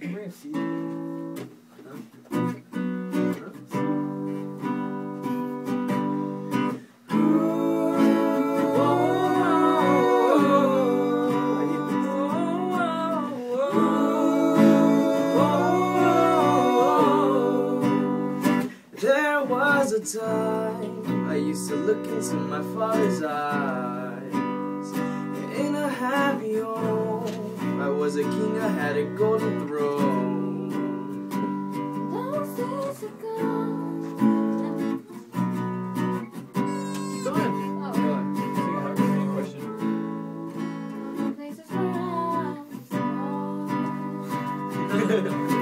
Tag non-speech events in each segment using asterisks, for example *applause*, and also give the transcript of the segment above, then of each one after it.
There was a time I used to look into my father's eyes. A king, I had a golden throne. Those days ago. Keep going. Oh. Go on. Sing a Hunger Games question. Places where I *laughs*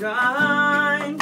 a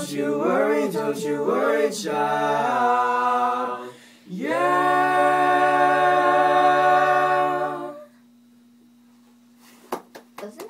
Don't you worry, don't you worry, child. Yeah. Doesn't